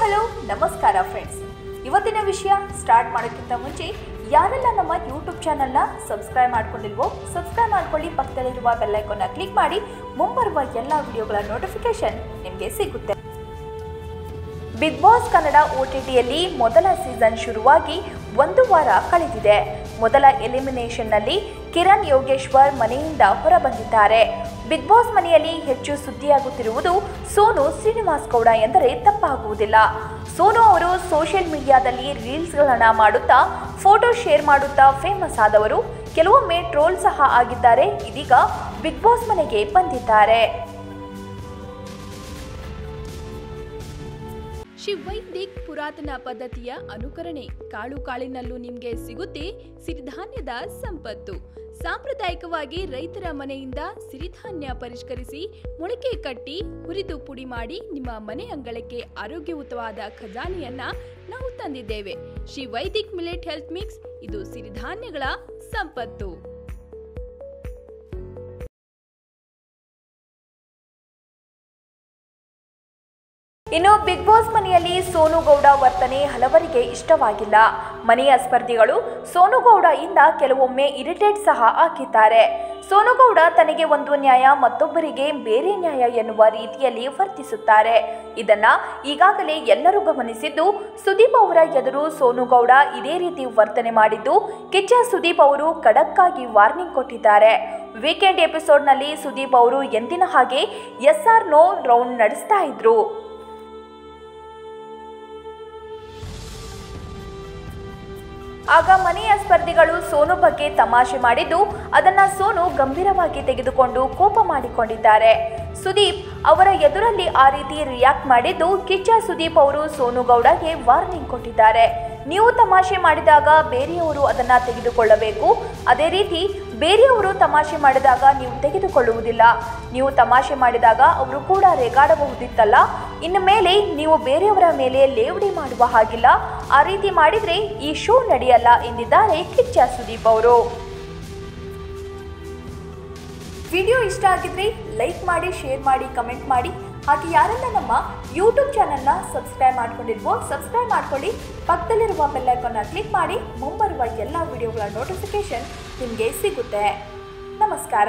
Hello, ನಮಸ್ಕಾರ friends ಇವತ್ತಿನ ವಿಷಯ ಸ್ಟಾರ್ಟ್ ಮಾಡೋಕ್ಕಿಂತ ಮುಂಚೆ, ಯಾರೆಲ್ಲ ನಮ್ಮ ಯೂಟ್ಯೂಬ್ ಚಾನಲ್ನ ಸಬ್ಸ್ಕ್ರೈಬ್ ಮಾಡ್ಕೊಂಡಿಲ್ವೋ ಸಬ್ಸ್ಕ್ರೈಬ್ ಮಾಡ್ಕೊಳ್ಳಿ, ಪಕ್ಕದಲ್ಲಿರುವ ಬೆಲ್ಲೈಕನ್ನ ಕ್ಲಿಕ್ ಮಾಡಿ, ಮುಂಬರುವ ಎಲ್ಲ ವಿಡಿಯೋಗಳ ನೋಟಿಫಿಕೇಶನ್ ನಿಮಗೆ ಸಿಗುತ್ತೆ. Bigg Boss Kannada O T ಟಿಯಲ್ಲಿ ಮೊದಲ ಸೀಸನ್ ಶುರುವಾಗಿ ಒಂದು ವಾರ ಕಳೆದಿದೆ. ಮೊದಲ ಎಲಿಮಿನೇಷನ್ನಲ್ಲಿ ಕಿರಣ್ ಯೋಗೇಶ್ವರ್ ಮನೆಯಿಂದ ಹೊರಬಂದಿದ್ದಾರೆ. ಬಿಗ್ ಬಾಸ್ ಮನೆಯಲ್ಲಿ ಹೆಚ್ಚು ಸುದ್ದಿಯಾಗುತ್ತಿರುವುದು ಸೋನು ಶ್ರೀನಿವಾಸ್ ಗೌಡ ಎಂದರೆ ತಪ್ಪಾಗುವುದಿಲ್ಲ. ಸೋನು ಅವರು ಸೋಷಿಯಲ್ ಮೀಡಿಯಾದಲ್ಲಿ ರೀಲ್ಸ್ಗಳನ್ನು ಮಾಡುತ್ತಾ, ಫೋಟೋ ಶೇರ್ ಮಾಡುತ್ತಾ ಫೇಮಸ್ ಆದವರು, ಕೆಲವೊಮ್ಮೆ ಟ್ರೋಲ್ ಸಹ ಆಗಿದ್ದಾರೆ, ಇದೀಗ ಬಿಗ್ ಬಾಸ್ ಮನೆಗೆ ಬಂದಿದ್ದಾರೆ. ಶಿವೈದಿಕ್ ಪುರಾತನ ಪದ್ಧತಿಯ ಅನುಕರಣೆ. ಕಾಳು ಕಾಳಿನಲ್ಲೂ ನಿಮಗೆ ಸಿಗುತ್ತೆ ಸಿರಿಧಾನ್ಯದ ಸಂಪತ್ತು. ಸಾಂಪ್ರದಾಯಿಕವಾಗಿ ರೈತರ ಮನೆಯಿಂದ ಸಿರಿಧಾನ್ಯ ಪರಿಷ್ಕರಿಸಿ ಮೊಳಕೆ ಕಟ್ಟಿ ಹುರಿದು ಪುಡಿ ಮಾಡಿ ನಿಮ್ಮ ಮನೆ ಅಂಗಳಕ್ಕೆ ಆರೋಗ್ಯಯುತವಾದ ಖಜಾನೆಯನ್ನ ನಾವು ತಂದಿದ್ದೇವೆ. Shri Vaidik millet health mix, ಇದು ಸಿರಿಧಾನ್ಯಗಳ ಸಂಪತ್ತು. ಇನ್ನು ಬಿಗ್ ಬಾಸ್ ಮನೆಯಲ್ಲಿ ಸೋನು ಗೌಡ ವರ್ತನೆ ಹಲವರಿಗೆ ಇಷ್ಟವಾಗಿಲ್ಲ. ಮನೆಯ ಸ್ಪರ್ಧಿಗಳು ಸೋನು ಗೌಡ ಇಂದ ಕೆಲವೊಮ್ಮೆ ಇರಿಟೇಟ್ ಸಹ ಹಾಕಿದ್ದಾರೆ. ಸೋನುಗೌಡ ತನಗೆ ಒಂದು ನ್ಯಾಯ, ಮತ್ತೊಬ್ಬರಿಗೆ ಬೇರೆ ನ್ಯಾಯ ಎನ್ನುವ ರೀತಿಯಲ್ಲಿ ವರ್ತಿಸುತ್ತಾರೆ. ಇದನ್ನ ಈಗಾಗಲೇ ಎಲ್ಲರೂ ಗಮನಿಸಿದ್ದು, ಸುದೀಪ್ ಅವರ ಎದುರು ಸೋನುಗೌಡ ಇದೇ ರೀತಿ ವರ್ತನೆ ಮಾಡಿದ್ದು, ಕಿಚ್ಚ ಸುದೀಪ್ ಅವರು ಖಡಕ್ಕಾಗಿ ವಾರ್ನಿಂಗ್ ಕೊಟ್ಟಿದ್ದಾರೆ. ವೀಕೆಂಡ್ ಎಪಿಸೋಡ್ನಲ್ಲಿ ಸುದೀಪ್ ಅವರು ಎಂದಿನ ಹಾಗೆ ಎಸ್ ಆರ್ ನೋ ರೌಂಡ್ ನಡೆಸ್ತಾ ಇದ್ರು. ಆಗ ಮನೆಯ ಸ್ಪರ್ಧಿಗಳು ಸೋನು ಬಗ್ಗೆ ತಮಾಷೆ ಮಾಡಿದ್ದು, ಅದನ್ನ ಸೋನು ಗಂಭೀರವಾಗಿ ತೆಗೆದುಕೊಂಡು ಕೋಪ ಮಾಡಿಕೊಂಡಿದ್ದಾರೆ. ಸುದೀಪ್ ಅವರ ಎದುರಲ್ಲಿ ಆ ರೀತಿ ರಿಯಾಕ್ಟ್ ಮಾಡಿದ್ದು, ಕಿಚ್ಚ ಸುದೀಪ್ ಅವರು ಸೋನು ಗೌಡಗೆ ವಾರ್ನಿಂಗ್ ಕೊಟ್ಟಿದ್ದಾರೆ. ನೀವು ತಮಾಷೆ ಮಾಡಿದಾಗ ಬೇರೆಯವರು ಅದನ್ನ ತೆಗೆದುಕೊಳ್ಳಬೇಕು. ಅದೇ ರೀತಿ ಬೇರೆಯವರು ತಮಾಷೆ ಮಾಡಿದಾಗ ನೀವು ತೆಗೆದುಕೊಳ್ಳುವುದಿಲ್ಲ. ನೀವು ತಮಾಷೆ ಮಾಡಿದಾಗ ಅವರು ಕೂಡ ರೇಗಾಡಬಹುದಿತ್ತಲ್ಲ. ಇನ್ನು ಮೇಲೆ ನೀವು ಬೇರೆಯವರ ಮೇಲೆ ಲೇವಡಿ ಮಾಡುವ ಹಾಗಿಲ್ಲ. ಆ ರೀತಿ ಮಾಡಿದ್ರೆ ಈ ಶೋ ನಡೆಯಲ್ಲ ಎಂದಿದ್ದಾರೆ ಕಿಚ್ಚ ಸುದೀಪ್ ಅವರು. ವಿಡಿಯೋ ಇಷ್ಟ ಆಗಿದ್ರೆ ಲೈಕ್ ಮಾಡಿ, ಶೇರ್ ಮಾಡಿ, ಕಮೆಂಟ್ ಮಾಡಿ. ಹಾಗೆ ಯಾರೆಲ್ಲ ನಮ್ಮ ಯೂಟ್ಯೂಬ್ ಚಾನಲ್ನ ಸಬ್ಸ್ಕ್ರೈಬ್ ಮಾಡ್ಕೊಂಡಿಲ್ವೋ ಸಬ್ಸ್ಕ್ರೈಬ್ ಮಾಡ್ಕೊಳ್ಳಿ. ಪಕ್ಕದಲ್ಲಿರುವ ಬೆಲ್ಲೈಕನ್ನ ಕ್ಲಿಕ್ ಮಾಡಿ. ಮುಂಬರುವ ಎಲ್ಲ ವಿಡಿಯೋಗಳ ನೋಟಿಫಿಕೇಶನ್ ನಿಮಗೆ ಸಿಗುತ್ತೆ. ನಮಸ್ಕಾರ.